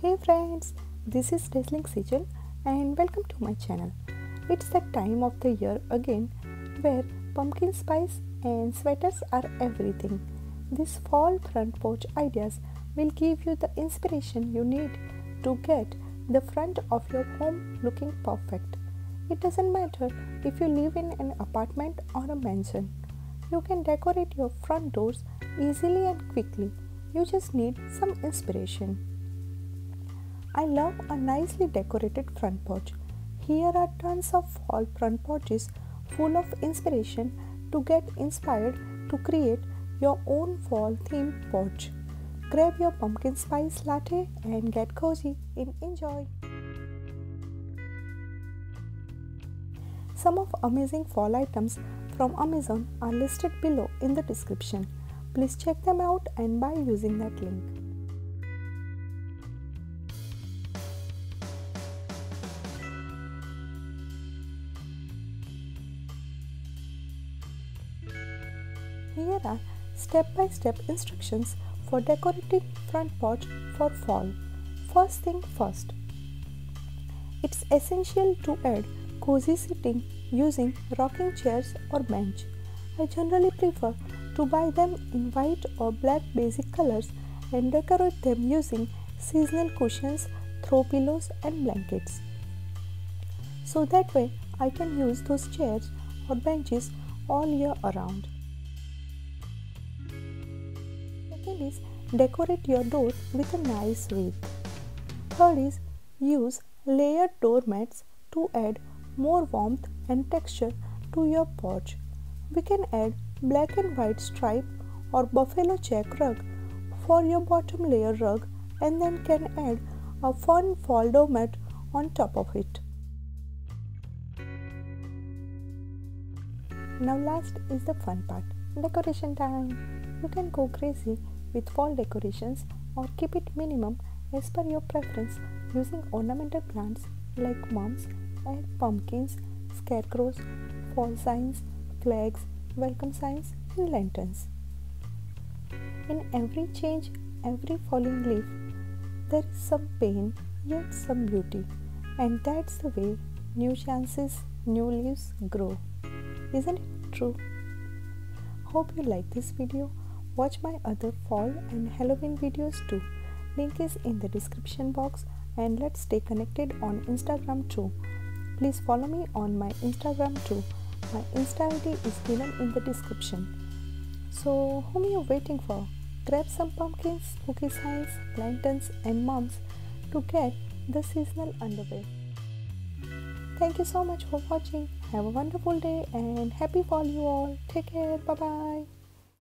Hey friends, this is Dazzling Sejal and welcome to my channel. It's that time of the year again where pumpkin spice and sweaters are everything. These fall front porch ideas will give you the inspiration you need to get the front of your home looking perfect. It doesn't matter if you live in an apartment or a mansion. You can decorate your front doors easily and quickly. You just need some inspiration. I love a nicely decorated front porch. Here are tons of fall front porches full of inspiration to get inspired to create your own fall themed porch. Grab your pumpkin spice latte and get cozy and enjoy. Some of amazing fall items from Amazon are listed below in the description. Please check them out and buy using that link. Here are step-by-step instructions for decorating front porch for fall. First thing first. It's essential to add cozy seating using rocking chairs or bench. I generally prefer to buy them in white or black basic colors and decorate them using seasonal cushions, throw pillows and blankets. So that way I can use those chairs or benches all year around. Second is decorate your door with a nice wreath. Third is use layered doormats to add more warmth and texture to your porch. We can add black and white stripe or buffalo check rug for your bottom layer rug and then can add a fun fall doormat on top of it. Now last is the fun part, decoration time. You can go crazy with fall decorations or keep it minimum as per your preference using ornamental plants like mums and pumpkins, scarecrows, fall signs, flags, welcome signs, and lanterns. In every change, every falling leaf, there is some pain yet some beauty, and that's the way new chances, new leaves grow. Isn't it true? Hope you like this video. Watch my other fall and Halloween videos too. Link is in the description box and let's stay connected on Instagram too. Please follow me on my Instagram too. My Insta ID is given in the description. So, whom are you waiting for? Grab some pumpkins, spooky signs, lanterns, and mums to get the seasonal underway. Thank you so much for watching. Have a wonderful day and happy fall, you all. Take care. Bye bye.